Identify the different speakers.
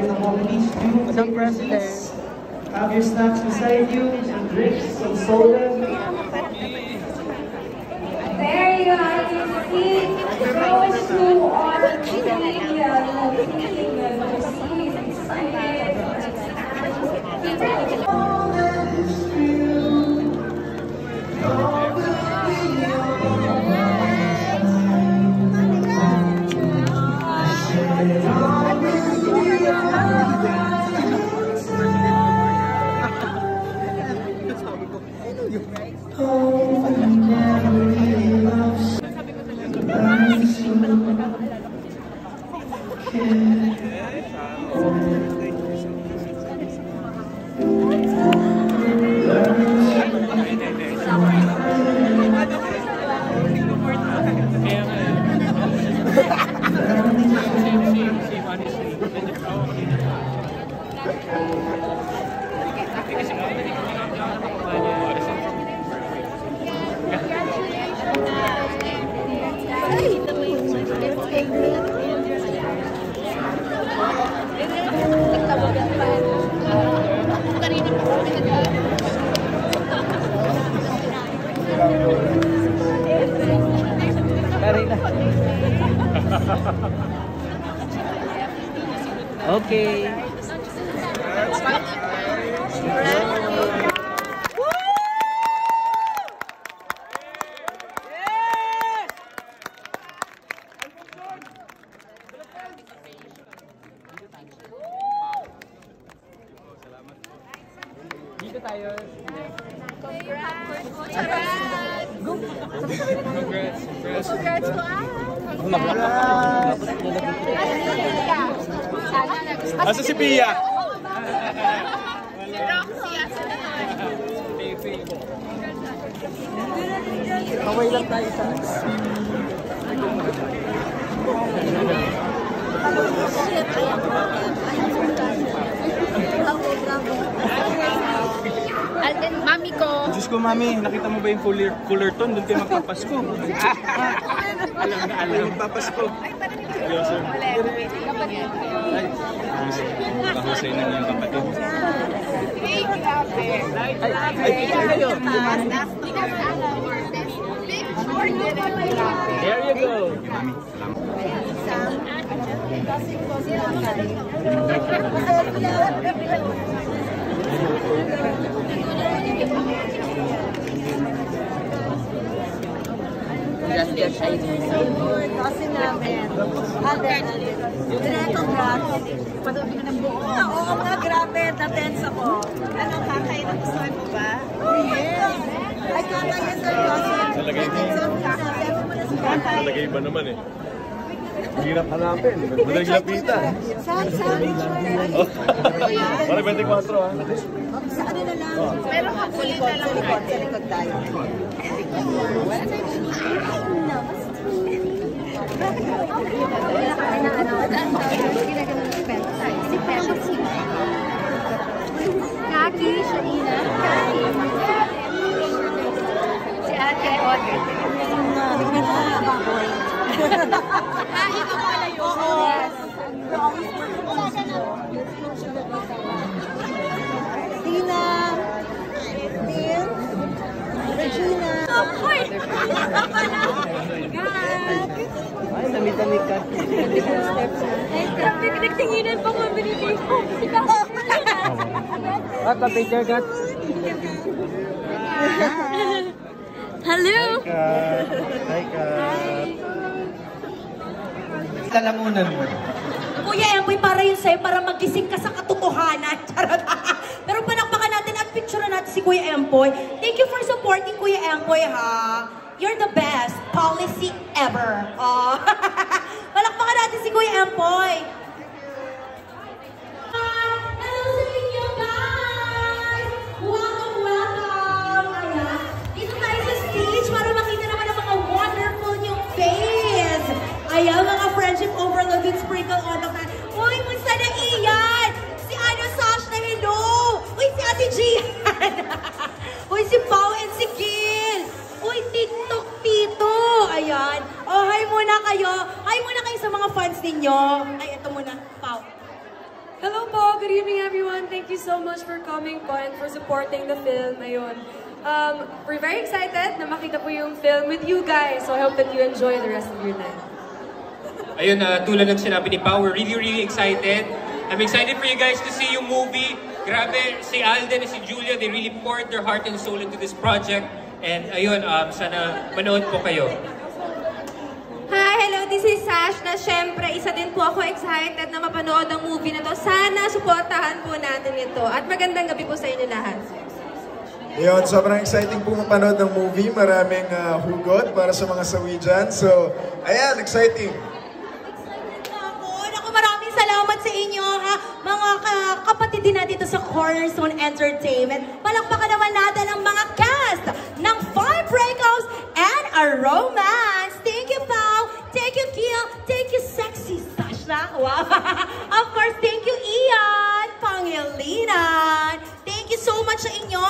Speaker 1: if the nominees do the
Speaker 2: president.
Speaker 1: Have your snacks beside you, some drinks, some soda.
Speaker 3: There you go, I can see. Go and on the
Speaker 2: Karina. Okay. Dito tayo.
Speaker 4: Asa si Pia?
Speaker 2: Kaway lang tayo sa
Speaker 5: Alden, mami ko.
Speaker 4: Diyos ko, mami, nakita mo ba yung cooler, cooler tone? Doon kayo magpapasko. alam na alam. Magpapasko. Hello, sir. Ay, kahusay na niyang kapatid.
Speaker 2: Ay, ay, picture kayo. There you go.
Speaker 4: Mami, salamat.
Speaker 2: Just your shade.
Speaker 6: Kasi namin. Alden, Direct congrats. Patuloy ka ng buo. Oo nga, grabe. Na-tense ako. Ano, kakain na gusto mo ba? Oh, yes. Ay, na
Speaker 4: iba naman eh. Hirap hanapin. Madaling lapitan.
Speaker 6: Saan, saan?
Speaker 4: Para 24 ah.
Speaker 6: Sa ano na lang? Meron ka sa likod, sa likod, sa likod tayo.
Speaker 5: Kaki, Shaina. Si Ate Audrey. Ah, ito pala yun.
Speaker 6: Tina. Tin. Regina.
Speaker 5: Hoy!
Speaker 2: Ay, dami-dami ka.
Speaker 5: Nagtinginan pa kami ni Tito. Si Kaki.
Speaker 2: At pa-picture ka.
Speaker 5: Hello!
Speaker 4: Hi, ka.
Speaker 1: Lalamunan mo.
Speaker 6: Kuya Emboy, para yun sa'yo, para magising ka sa katotohanan. Charot. Pero panakpakan natin at picture natin si Kuya Emboy. Thank you for supporting Kuya Emboy, ha? You're the best policy ever. Oh. Palakpakan natin si Kuya Emboy. Muna kayo. Hi muna kayo sa mga fans ninyo. Ay, ito muna. Pao.
Speaker 5: good evening everyone. Thank you so much for coming po and for supporting the film. Ayun. Um, we're very excited na makita po yung film with you guys. So I hope that you enjoy the rest of your night.
Speaker 7: Ayun, na tulad ng sinabi ni Pao, we're really, really excited. I'm excited for you guys to see yung movie. Grabe, si Alden and si Julia, they really poured their heart and soul into this project. And ayun, um, sana manood po kayo.
Speaker 6: Is Sash na syempre isa din po ako excited na mapanood ang movie na to. Sana suportahan po natin ito. At magandang gabi po sa inyo lahat.
Speaker 8: Yun, sobrang exciting po mapanood ng movie. Maraming ah, hugot para sa mga sawi dyan. So, ayan, exciting.
Speaker 6: Ako, naku, maraming salamat sa inyo, ha, mga ka- kapatid din natin dito sa Cornerstone Entertainment. Palakpakan naman natin ang mga cast ng Five Breakouts and a Sasha. Wow. of course, thank you, Ian. Pangilinan. Thank you so much sa inyo.